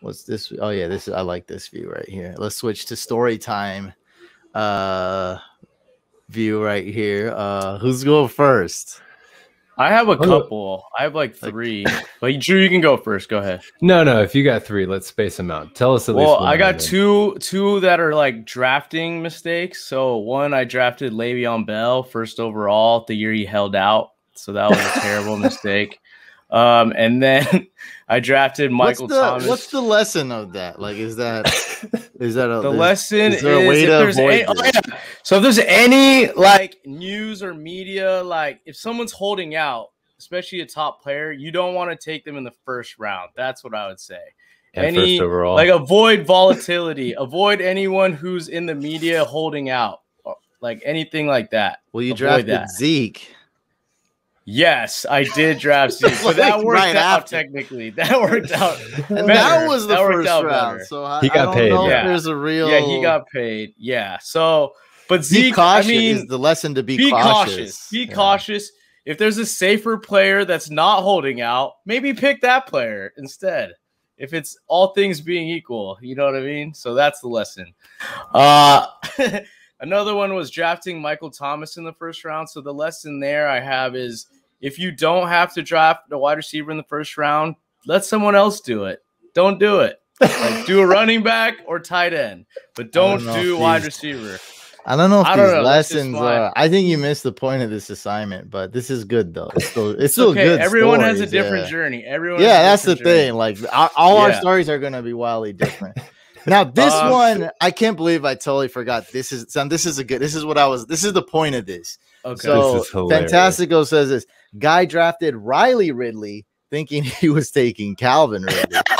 What's this? Oh yeah, this is I like this view right here. Let's switch to story time. Uh view right here. Uh who's going first? I have a couple. I have like three. but Drew, you can go first. Go ahead. No, no. If you got three, let's space them out. Tell us at well, least. Well, I got two, two that are like drafting mistakes. So one, I drafted Le'Veon Bell first overall the year he held out. So that was a terrible mistake. Um, and then I drafted Michael what's the, Thomas. What's the lesson of that? Like, is that is that a, the lesson? Is there a way to avoid any, oh, yeah. So if there's any like news or media, like if someone's holding out, especially a top player, you don't want to take them in the first round. That's what I would say. And any overall. like avoid volatility, avoid anyone who's in the media holding out, like anything like that. Well, you avoid drafted that. Zeke. Yes, I did draft Zeke, but that worked right out after. technically. That worked out. and that was the first round. Better. So I, he got paid. yeah. there's a real. Yeah, he got paid. Yeah. So, but Zeke, I mean, is the lesson to be, be cautious. cautious. Be yeah. cautious. If there's a safer player that's not holding out, maybe pick that player instead. If it's all things being equal, you know what I mean. So that's the lesson. Uh, another one was drafting Michael Thomas in the first round. So the lesson there I have is if you don't have to draft a wide receiver in the first round, let someone else do it. Don't do it. Like do a running back or tight end, but don't, don't do wide receiver. I don't know if these know, lessons are. I think you missed the point of this assignment, but this is good though. It's still it's, it's still okay. good. Everyone stories, has a different yeah. journey. Everyone. Yeah, that's the journey. thing. Like all yeah. our stories are gonna be wildly different. Now this uh, one, I can't believe I totally forgot. This is Sam. This is a good. This is what I was. This is the point of this. Okay. So Fantastico says this guy drafted Riley Ridley thinking he was taking Calvin Ridley.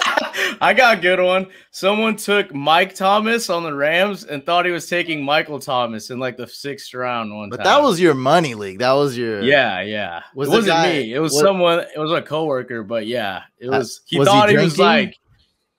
I got a good one. Someone took Mike Thomas on the Rams and thought he was taking Michael Thomas in like the sixth round one but time. that was your money league. That was your yeah, yeah. Was it wasn't guy, me. It was what, someone. It was a coworker. But yeah, it uh, was. He was thought he, he was like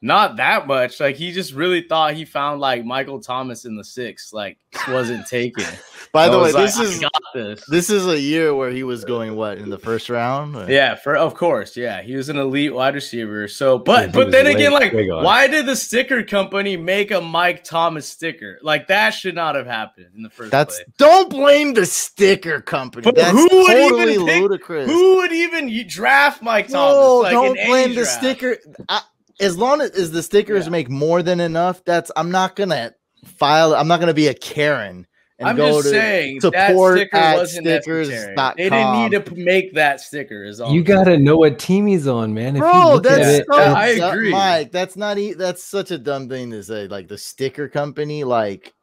not that much. Like he just really thought he found like Michael Thomas in the six, like wasn't taken. By the way, like, this is this. this. is a year where he was going what in the first round? Or? Yeah, for of course, yeah, he was an elite wide receiver. So, but but then again, like, why did the sticker company make a Mike Thomas sticker? Like that should not have happened in the first. That's place. don't blame the sticker company. But That's who would totally even pick, ludicrous. Who would even draft Mike Thomas? No, like, don't blame the sticker. I, as long as the stickers yeah. make more than enough, that's I'm not gonna file. I'm not gonna be a Karen. And I'm go just to saying support sticker at stickers. They didn't need to make that sticker. Is all you got to know what team he's on, man. If Bro, that's so, I agree, Mike. That's not. That's such a dumb thing to say. Like the sticker company, like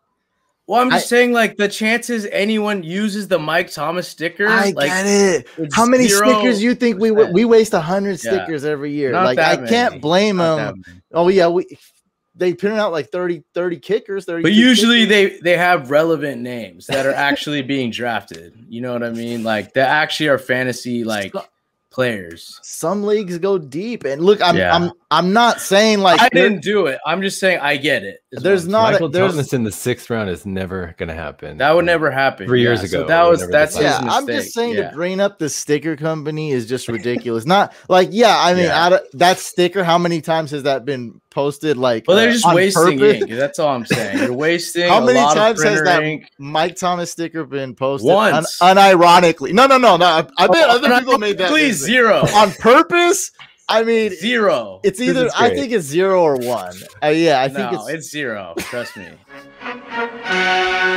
well, I'm just I, saying, like the chances anyone uses the Mike Thomas sticker. I like, get it. How many stickers you think we we waste hundred stickers yeah. every year? Not like I many. can't blame Not them. Oh yeah, we they print out like 30, 30 kickers. 30 but usually kickers. they they have relevant names that are actually being drafted. You know what I mean? Like they actually are fantasy like players. Some leagues go deep, and look, I'm yeah. I'm I'm not saying like I didn't do it. I'm just saying I get it. There's not Michael a, there's, Thomas in the sixth round is never going to happen. That would never happen. Three yeah, years ago, so that was that's yeah. I'm just saying yeah. to bring up the sticker company is just ridiculous. not like yeah, I mean, yeah. Of, that sticker. How many times has that been posted? Like, well, they're uh, just wasting purpose? ink. That's all I'm saying. You're wasting. how many times has that ink. Mike Thomas sticker been posted? Once, un- unironically. No, no, no, no. I, I bet oh, other people made that. Please, zero on purpose. I mean, zero. It's either I think it's zero or one. Uh, yeah, I think it's it's zero. Trust me.